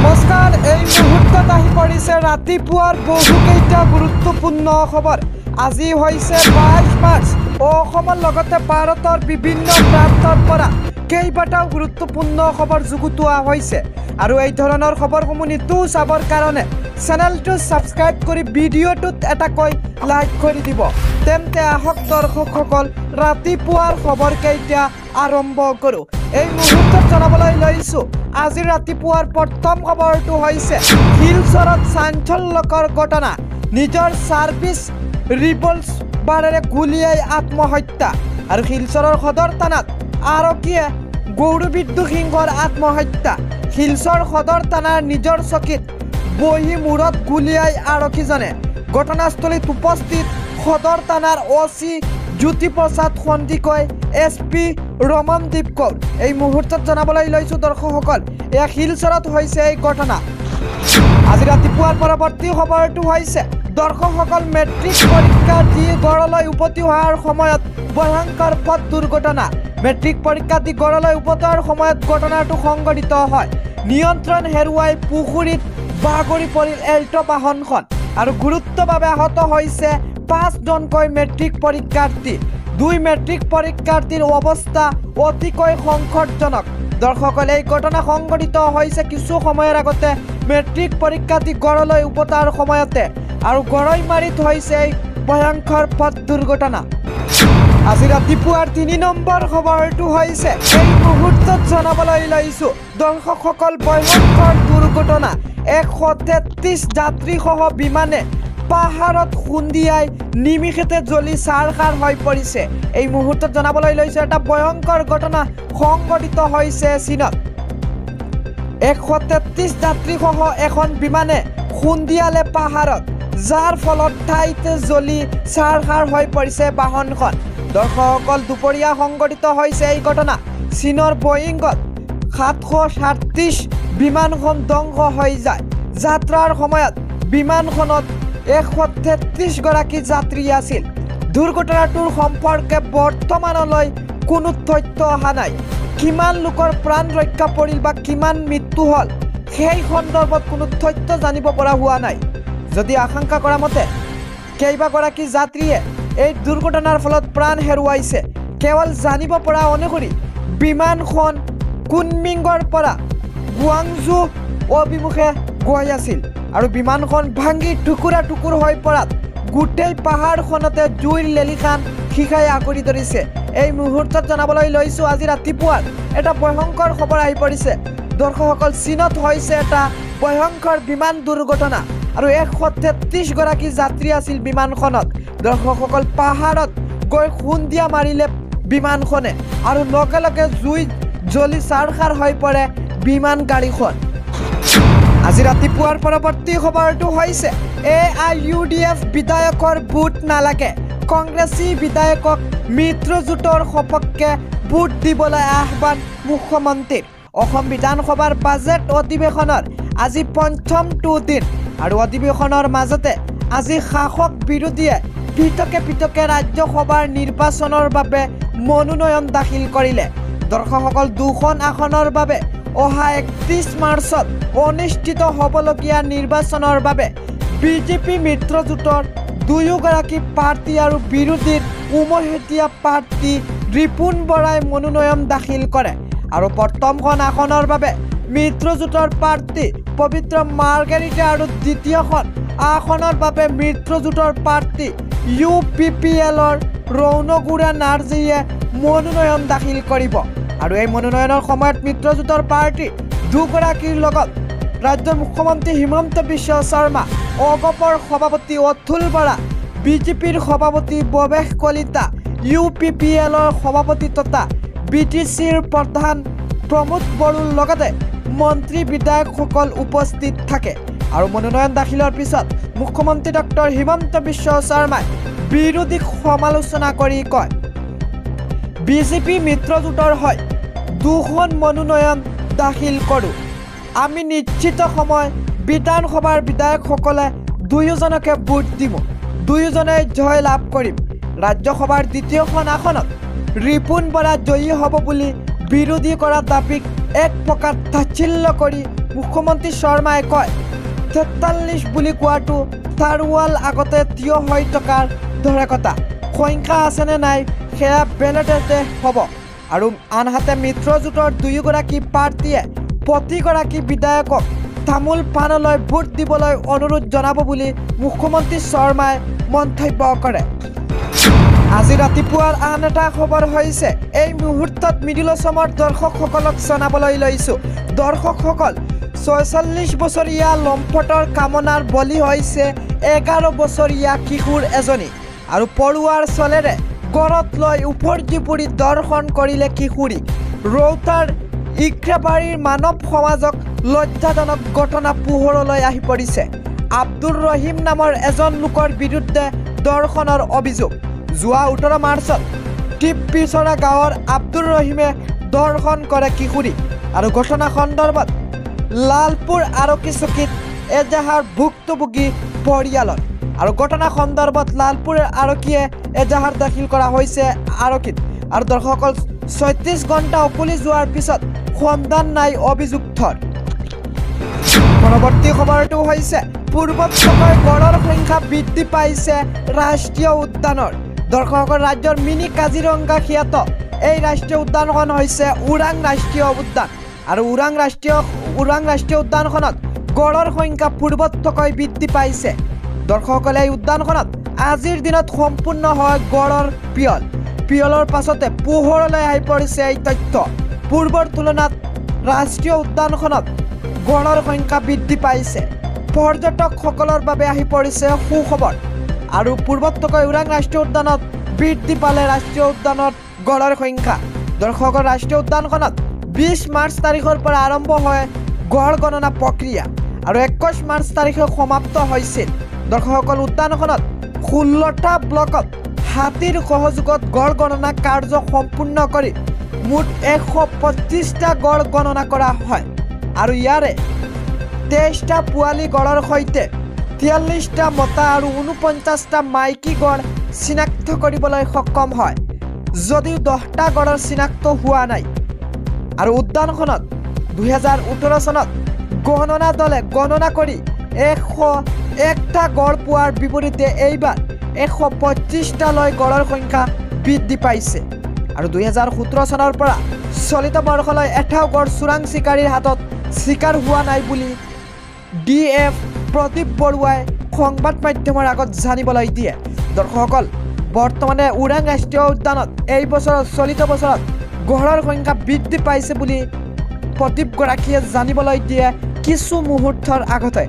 নমস্কাৰ এই মুহূৰ্তত আহি পৰিছে ৰাতিপুৱাৰ বহুকেইটা গুৰুত্বপূৰ্ণ খবৰ। আজি হৈছে বাইছ মাৰ্চ অসমৰ লগতে ভাৰতৰ বিভিন্ন প্ৰান্তৰ পৰা কেইবাটাও গুৰুত্বপূৰ্ণ খবৰ যুগুতোৱা হৈছে। আৰু এই ধৰণৰ খবৰসমূহ নিতৌ চাবৰ কাৰণে চেনেলটো ছাবস্ক্ৰাইব কৰি ভিডিঅ'টোত এটাকৈ লাইক কৰি দিব। তেন্তে আহক দৰ্শকসকল ৰাতিপুৱাৰ খবৰকেইটা আৰম্ভ কৰোঁ। এই মুহূৰ্তত জনাবলৈ লৈছোঁ আজি ৰাতিপুৱাৰ প্ৰথম খবৰটো হৈছে শিলচৰত চাঞ্চল্যকৰ ঘটনা। নিজৰ ছাৰ্ভিচ ৰিভলভাৰেৰে গুলীয়াই আত্মহত্যা। আৰু শিলচৰৰ সদৰ থানাত আৰক্ষীয়ে গৌৰবিদ্যু সিংহৰ আত্মহত্যা। শিলচৰ সদৰ থানাৰ নিজৰ চকীত বহি মূৰত গুলীয়াই আৰক্ষীজনে। ঘটনাস্থলীত উপস্থিত সদৰ থানাৰ O' C Jyotiprasad Sandikai S P Ramandeep Kaur. এই মুহূৰ্তত জনাবলৈ লৈছোঁ দৰ্শকসকল এয়া শিলচৰত হৈছে এই ঘটনা। আজি ৰাতিপুৱাৰ পৰৱৰ্তী খবৰটো হৈছে দৰ্শকসকল মেট্ৰিক পৰীক্ষা দি গড়লৈ উভতি অহাৰ সময়ত ভয়ংকৰ পথ দুৰ্ঘটনা। মেট্ৰিক পৰীক্ষা দি গড়লৈ উভতি অহাৰ সময়ত ঘটনাটো সংঘটিত হয়। নিয়ন্ত্ৰণ হেৰুৱাই পুখুৰীত বাগৰি পৰিল এল্ট' বাহনখন। আৰু গুৰুত্বভাৱে আহত হৈছে পাঁচজনকৈ মেট্ৰিক পৰীক্ষাৰ্থী। দুই মেট্ৰিক পৰীক্ষাৰ্থীৰ অৱস্থা অতিকৈ সংকটজনক। দৰ্শকসকলে এই ঘটনা সংঘটিত হৈছে কিছু সময়ৰ আগতে। মেট্ৰিক পৰীক্ষাৰ্থী গড়লৈ উভতাৰ সময়তে আৰু গৰৈমাৰীত হৈছে এই ভয়ংকৰ পথ দুৰ্ঘটনা। আজি ৰাতিপুৱাৰ তিনি নম্বৰ খবৰটো হৈছে এই মুহূৰ্তত জনাবলৈ লৈছোঁ দৰ্শকসকল ভয়ংকৰ দুৰ্ঘটনা। এশ তেত্ৰিছ যাত্ৰীসহ বিমানে পাহাৰত খুন্দিয়াই নিমিষতে জ্বলি চাৰখাৰ হৈ পৰিছে। এই মুহূৰ্তত জনাবলৈ লৈছোঁ এটা ভয়ংকৰ ঘটনা সংঘটিত হৈছে চীনত। এশ তেত্ৰিছ যাত্ৰীসহ এখন বিমানে খুন্দিয়ালে পাহাৰত যাৰ ফলত ঠাইতে জ্বলি চাৰখাৰ হৈ পৰিছে বাহনখন। দৰ্শকসকল দুপৰীয়া সংঘটিত হৈছে এই ঘটনা। চীনৰ বয়িংত সাতশ সাতত্ৰিছ বিমানখন ধ্বংস হৈ যায়। যাত্ৰাৰ সময়ত বিমানখনত এশ তেত্ৰিছগৰাকী যাত্ৰী আছিল। দুৰ্ঘটনাটোৰ সম্পৰ্কে বৰ্তমানলৈ কোনো তথ্য অহা নাই। কিমান লোকৰ প্ৰাণ ৰক্ষা পৰিল বা কিমান মৃত্যু হ'ল সেই সন্দৰ্ভত কোনো তথ্য জানিব পৰা হোৱা নাই। যদি আশংকা কৰা মতে কেইবাগৰাকী যাত্ৰীয়ে এই দুৰ্ঘটনাৰ ফলত প্ৰাণ হেৰুৱাইছে কেৱল জানিব পৰা অনুসৰি বিমানখন কুনমিঙৰ পৰা গুৱাংজু অভিমুখে গৈ আছিল আৰু বিমানখন ভাঙি টুকুৰা টুকুৰ হৈ পৰাত গোটেই পাহাৰখনতে জুইৰ লেলিখান শিখাই আগুৰি ধৰিছে। এই মুহূৰ্তত জনাবলৈ লৈছোঁ আজি ৰাতিপুৱাৰ এটা ভয়ংকৰ খবৰ আহি পৰিছে। দৰ্শকসকল চীনত হৈছে এটা ভয়ংকৰ বিমান দুৰ্ঘটনা আৰু এশ তেত্ৰিছগৰাকী যাত্ৰী আছিল বিমানখনত। দৰ্শকসকল পাহাৰত গৈ খুন্দিয়া মাৰিলে বিমানখনে আৰু লগে লগে জুই জ্বলি চাৰখাৰ হৈ পৰে বিমান গাড়ীখন। আজি ৰাতিপুৱাৰ পৰৱৰ্তী খবৰটো হৈছে A I U D F বিধায়কৰ ভোট নালাগে। কংগ্ৰেছী বিধায়কক মিত্ৰজোঁটৰ সপক্ষে ভোট দিবলৈ আহ্বান মুখ্যমন্ত্ৰীৰ। অসম বিধানসভাৰ বাজেট অধিৱেশনৰ আজি পঞ্চমটো দিন আৰু অধিৱেশনৰ মাজতে আজি শাসক বিৰোধীয়ে পৃথকে পৃথকে ৰাজ্যসভাৰ নিৰ্বাচনৰ বাবে মনোনয়ন দাখিল কৰিলে। দৰ্শকসকল দুখন আসনৰ বাবে অহা একত্ৰিছ মাৰ্চত অনুষ্ঠিত হ'বলগীয়া নিৰ্বাচনৰ বাবে বিজেপি মিত্ৰজোঁটৰ দুয়োগৰাকী প্ৰাৰ্থী আৰু বিৰোধীৰ উমৈহতীয়া প্ৰাৰ্থী ৰিপুণ বৰাই মনোনয়ন দাখিল কৰে। আৰু প্ৰথমখন আসনৰ বাবে মিত্ৰজোঁটৰ প্ৰাৰ্থী পবিত্ৰ মাৰ্গেৰিটা আৰু দ্বিতীয়খন আসনৰ বাবে মিত্ৰজোঁটৰ প্ৰাৰ্থী ইউ পি পি এলৰ ৰৌনগুৰা নাৰ্জীয়ে মনোনয়ন দাখিল কৰিব। আৰু এই মনোনয়নৰ সময়ত মিত্ৰজোঁটৰ প্ৰাৰ্থী দুগৰাকীৰ লগত ৰাজ্যৰ মুখ্যমন্ত্ৰী হিমন্ত বিশ্ব শৰ্মা অগপৰ সভাপতি অতুল বৰা বিজেপিৰ সভাপতি Bhabesh Kalita U P P এলৰ সভাপতি তথা বি টি চিৰ প্ৰধান প্ৰমোদ বড়োৰ লগতে মন্ত্ৰী বিধায়কসকল উপস্থিত থাকে। আৰু মনোনয়ন দাখিলৰ পিছত মুখ্যমন্ত্ৰী ডক্টৰ হিমন্ত বিশ্ব শৰ্মাই বিৰোধীক সমালোচনা কৰি কয় বিজেপি মিত্ৰজোঁটৰ হৈ দুখন মনোনয়ন দাখিল কৰোঁ। আমি নিশ্চিত সময় বিধানসভাৰ বিধায়কসকলে দুয়োজনকে ভোট দিব দুয়োজনে জয় লাভ কৰিম। ৰাজ্যসভাৰ দ্বিতীয়খন আসনত ৰিপুণ বৰা জয়ী হ'ব বুলি বিৰোধী কৰা দাবীক এক প্ৰকাৰ তাচ্ছিল্য কৰি মুখ্যমন্ত্ৰী শৰ্মাই কয়। তেতাল্লিছ বুলি কোৱাটো তাৰ ৱাল আগতে থিয় হৈ থকাৰ দৰে কথা। সংখ্যা আছেনে নাই সেয়া বেলেটতে হ'ব। আৰু আনহাতে মিত্ৰজোঁটৰ দুয়োগৰাকী প্ৰাৰ্থীয়ে প্ৰতিগৰাকী বিধায়কক তামোল পাণলৈ ভোট দিবলৈ অনুৰোধ জনাব বুলি মুখ্যমন্ত্ৰী শৰ্মাই মন্তব্য কৰে। আজি ৰাতিপুৱাৰ আন এটা খবৰ হৈছে এই মুহূৰ্তত মিডিল অসমৰ দৰ্শকসকলক জনাবলৈ লৈছোঁ। দৰ্শকসকল ছয়চল্লিছ বছৰীয়া লম্পটৰ কামনাৰ বলি হৈছে এঘাৰ বছৰীয়া কিশোৰ এজনী। আৰু পৰুৱাৰ চলেৰে গড়ত লৈ উপৰ্জি পৰি দৰ্শন কৰিলে কিশোৰী। ৰৌতাৰ ইক্ৰাবাৰীৰ মানৱ সমাজক লজ্জাজনক ঘটনা পোহৰলৈ আহি পৰিছে। আব্দুৰ ৰহিম নামৰ এজন লোকৰ বিৰুদ্ধে দৰ্শনৰ অভিযোগ। যোৱা ওঠৰ মাৰ্চত টিপ্পিচৰা গাঁৱৰ আব্দুৰ ৰহিমে দৰ্শন কৰে কিশোৰী আৰু ঘটনা সন্দৰ্ভত লালপুৰ আৰক্ষী চকীত এজাহাৰ ভুক্তভোগী পৰিয়ালৰ আৰু ঘটনা সন্দৰ্ভত লালপুৰ আৰক্ষীয়ে এজাহাৰ দাখিল কৰা হৈছে আৰক্ষীত। আৰু দৰ্শকসকল ছয়ত্ৰিছ ঘণ্টা উকলি যোৱাৰ পিছত সন্ধান নাই অভিযুক্তৰ। পৰৱৰ্তী খবৰটো হৈছে পূৰ্বতকৈ গড়ৰ সংখ্যা বৃদ্ধি পাইছে ৰাষ্ট্ৰীয় উদ্যানৰ। দৰ্শকৰ ৰাজ্যৰ মিনি কাজিৰঙা খ্যাত। এই ৰাষ্ট্ৰীয় উদ্যানখন হৈছে ওৰাং ৰাষ্ট্ৰীয় উদ্যান। আৰু ওৰাং ৰাষ্ট্ৰীয় ওৰাং ৰাষ্ট্ৰীয় উদ্যানখনত গড়ৰ সংখ্যা পূৰ্বতকৈ বৃদ্ধি পাইছে। দৰ্শকসকলে এই উদ্যানখনত আজিৰ দিনত সম্পূৰ্ণ হয় গড়ৰ পিয়ল। পিয়লৰ পাছতে পোহৰলৈ আহি পৰিছে এই তথ্য। পূৰ্বৰ তুলনাত ৰাষ্ট্ৰীয় উদ্যানখনত গড়ৰ সংখ্যা বৃদ্ধি পাইছে। পৰ্যটকসকলৰ বাবে আহি পৰিছে সুখবৰ। আৰু পূৰ্বতকৈ ওৰাং ৰাষ্ট্ৰীয় উদ্যানত বৃদ্ধি পালে ৰাষ্ট্ৰীয় উদ্যানত গড়ৰ সংখ্যা। দৰ্শকৰ ৰাষ্ট্ৰীয় উদ্যানখনত বিছ মাৰ্চ তাৰিখৰ পৰা আৰম্ভ হয় গড় গণনা প্ৰক্ৰিয়া। আৰু একৈছ মাৰ্চ তাৰিখে সমাপ্ত হৈছিল। দৰ্শকসকল উদ্যানখনত ষোল্লটা ব্লকত হাতীৰ সহযোগত গড় গণনা কাৰ্য সম্পূৰ্ণ কৰি মুঠ এশ পঁচিছটা গড় গণনা কৰা হয়। আৰু ইয়াৰে তেইছটা পোৱালি গড়ৰ সৈতে তিয়াল্লিছটা মতা আৰু ঊনপঞ্চাছটা মাইকী গড় চিনাক্ত কৰিবলৈ সক্ষম হয়। যদিও দহটা গড়ৰ চিনাক্ত হোৱা নাই। আৰু উদ্যানখনত দুহেজাৰ ওঠৰ চনত গণনা দলে গণনা কৰি এশ একটা গড় পোৱাৰ বিপৰীতে এইবাৰ এশ পঁচিছটালৈ গড়ৰ সংখ্যা বৃদ্ধি পাইছে। আৰু দুহেজাৰ সোতৰ চনৰ পৰা চলিত বৰ্ষলৈ এটাও গড় চোৰাং চিকাৰীৰ হাতত চিকাৰ হোৱা নাই বুলি ডি এফ প্ৰদীপ বৰুৱাই সংবাদ মাধ্যমৰ আগত জানিবলৈ দিয়ে। দৰ্শকসকল বৰ্তমানে ওৰাং ৰাষ্ট্ৰীয় উদ্যানত এই বছৰত চলিত বছৰত গড়ৰ সংখ্যা বৃদ্ধি পাইছে বুলি প্ৰদীপগৰাকীয়ে জানিবলৈ দিয়ে কিছু মুহূৰ্তৰ আগতে।